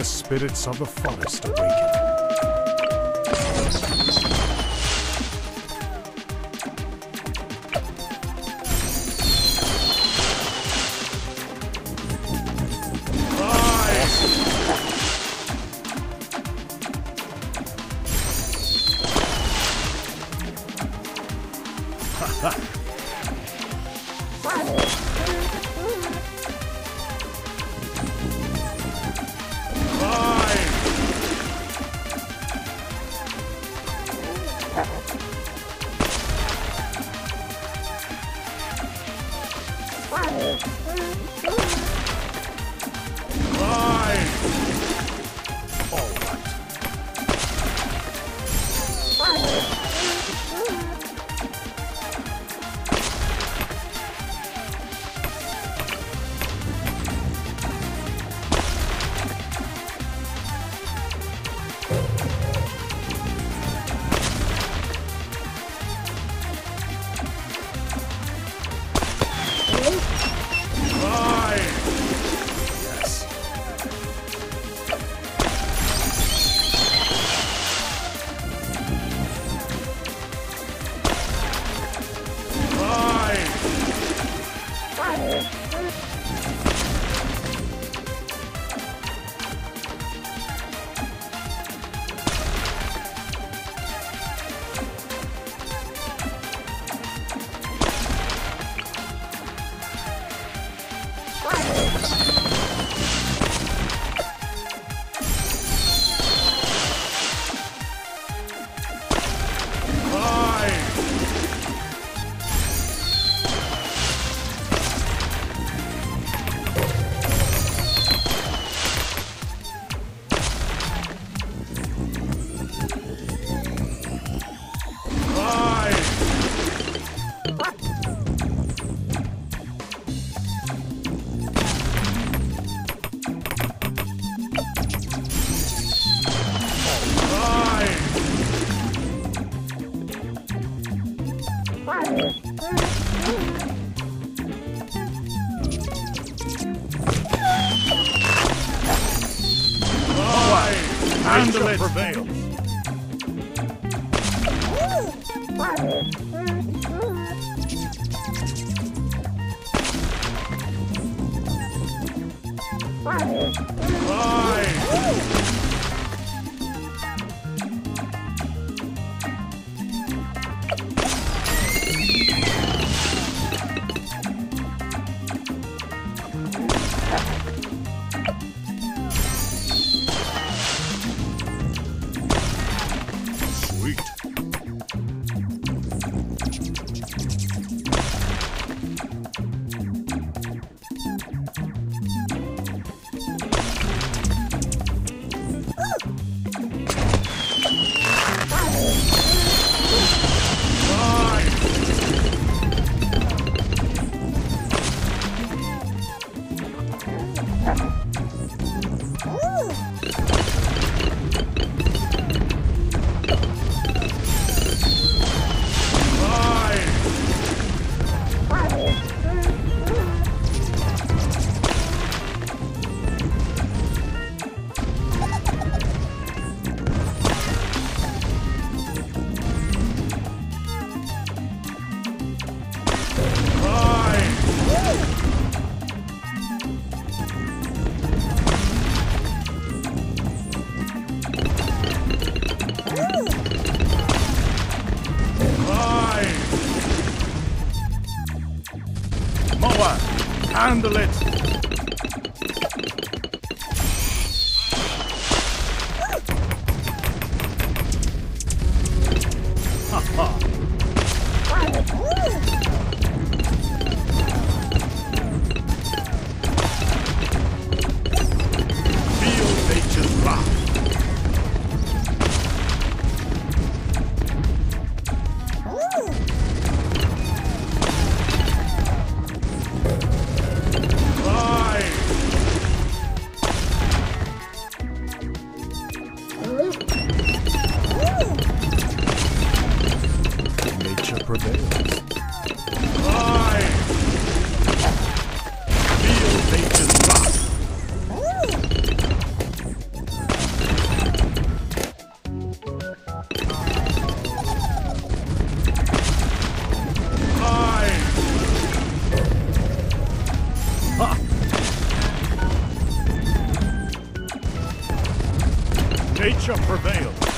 The spirits of the forest awaken. Yes. Handle it. prevail. Sweet. ¡Vamos! Handle it. prevails. Nature prevails.